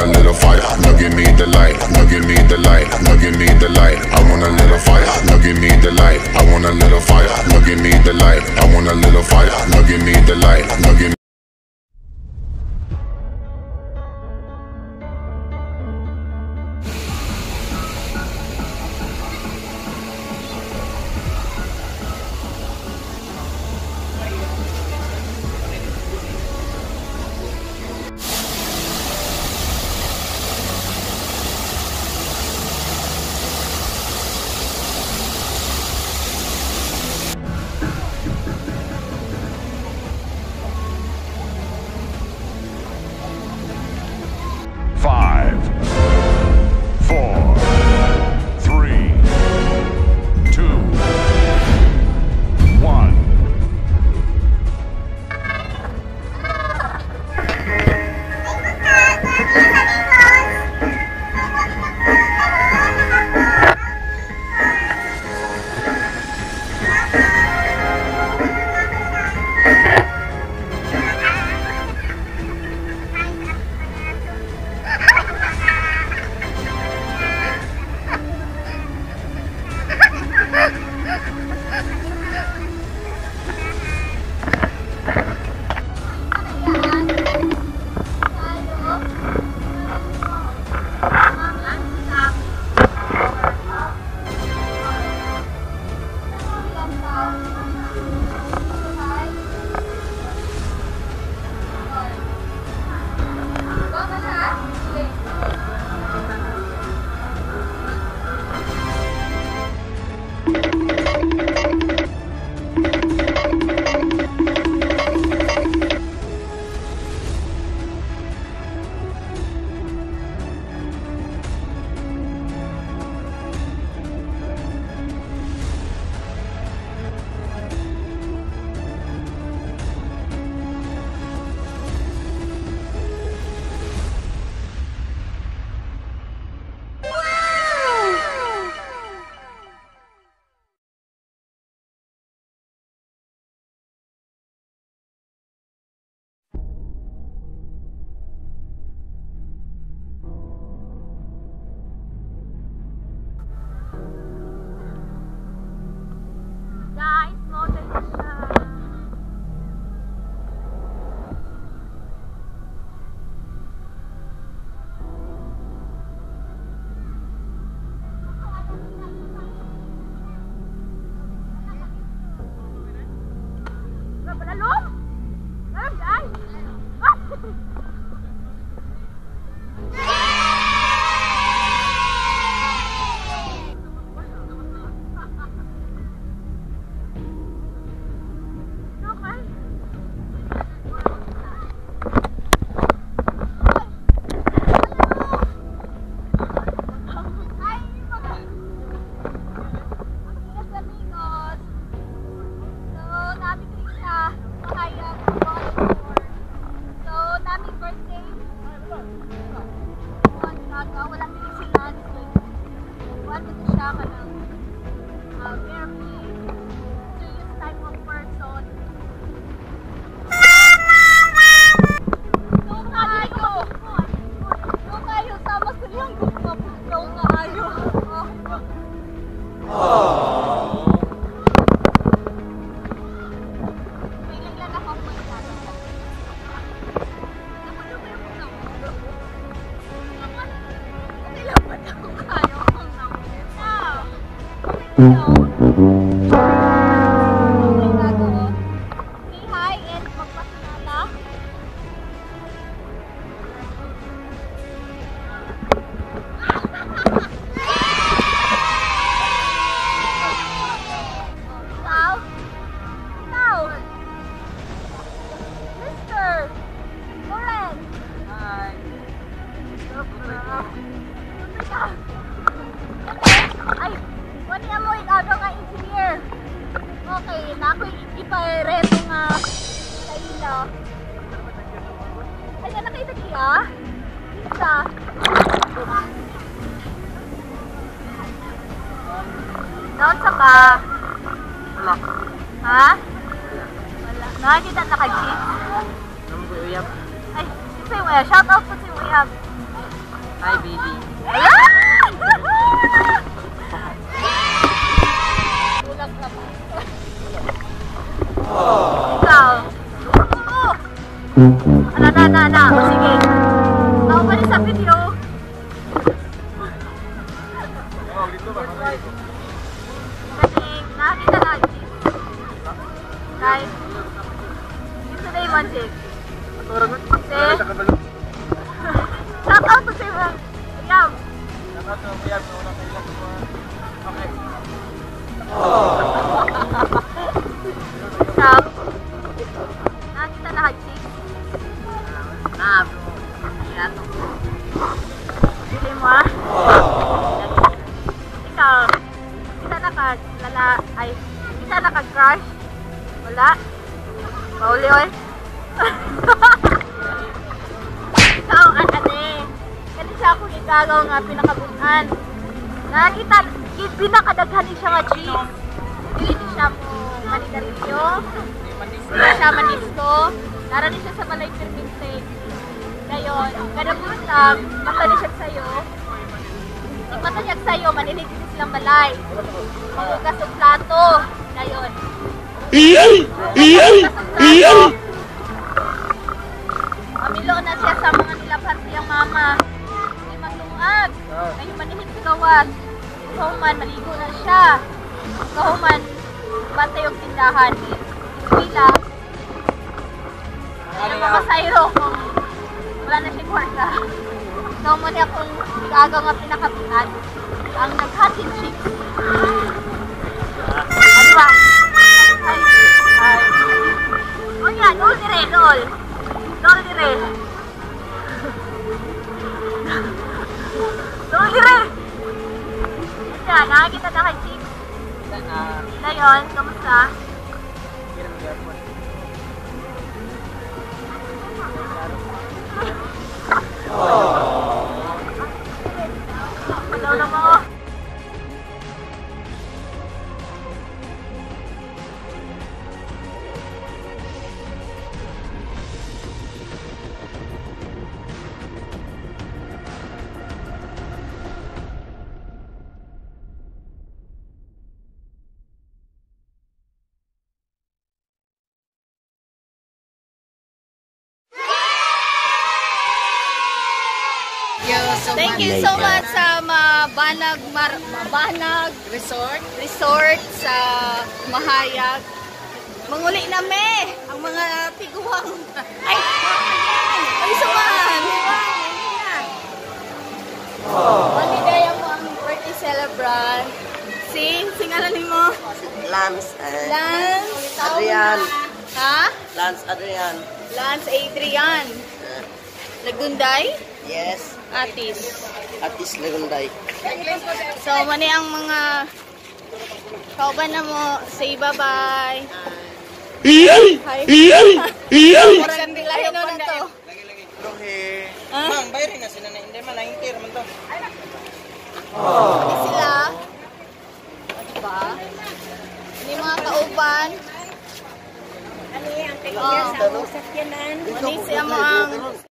a little fire, now give me the light, now give me the light, now give me the light. I want a little fire, now give me the light. I want a little fire, now give me the light. I want a little fire, now give me the light, now give me Mm-hmm. Doon sa ka. Wala. Ha? Wala. Nakakita na kag-kiss? Nang uyap. Ay, si Uyab. Shout out po si Uyab. Hi, baby. Kulang Kasi nakita na Guys. Yung today one chick. Kasi. Shout out to Sir Yam. Shout. Ikaw, ang ate. Kani siya akong igagaw nga pinakabutan. Nakita, i- pinakadaghan ni siya nga cheese. Dili ni siya mo manigarilyo. Dili siya manisto. Nara ni siya sa balay perminting. Ngayon, kadabot lang, ni siya sa'yo. Yung mata niya sa'yo, maniligis silang balay. Magugas ang plato. Ngayon. Magugas ang plato. Na siya sa mga nilabhan siyang mama. Hindi matungag. Ngayon manihig sa gawas. Kahuman, maligo na siya. Kahuman, bantay yung tindahan. Iswila. Ano mga sayro kung wala na siya kwarta. Mo niya kung igagaw nga pinakabutan. Ang naghatin chicks. Ano ba? Ay, ay. O yan, all dire, all. All dire. Yan, nakakita na kay chicks. Ah, Ngayon, kamusta? Padaw Thank you so much sa Mabanag Mar Mabanag Resort Resort sa Mahayag. Manguli na me ang mga tiguang. Ay, ay sumahan. Maligaya mo ang birthday celebrant. Sing, singalan mo. Lance, eh, Lance. Adrian. Ha? Lance Adrian. Lance Adrian. Lagunday. yes, Atis. Atis Lagunday. So, mani ang mga kauban na mo. Say bye-bye. Hi. Murag lahi no na to. Rohe. Ah? Mang, bayarin na sila na hindi man, nangingkir man to. Ano sila? Diba? Ini mga kauban. Ano yan? Ano siya mo ang